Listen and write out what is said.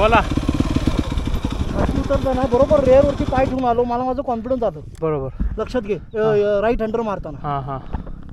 बोला. उतरताना बरोबर रेअरवरती पाय ठेवून आलो. मला माझं कॉन्फिडन्स आलं. बरोबर. लक्षात घे. राईट हँडर मारताना. हां हां.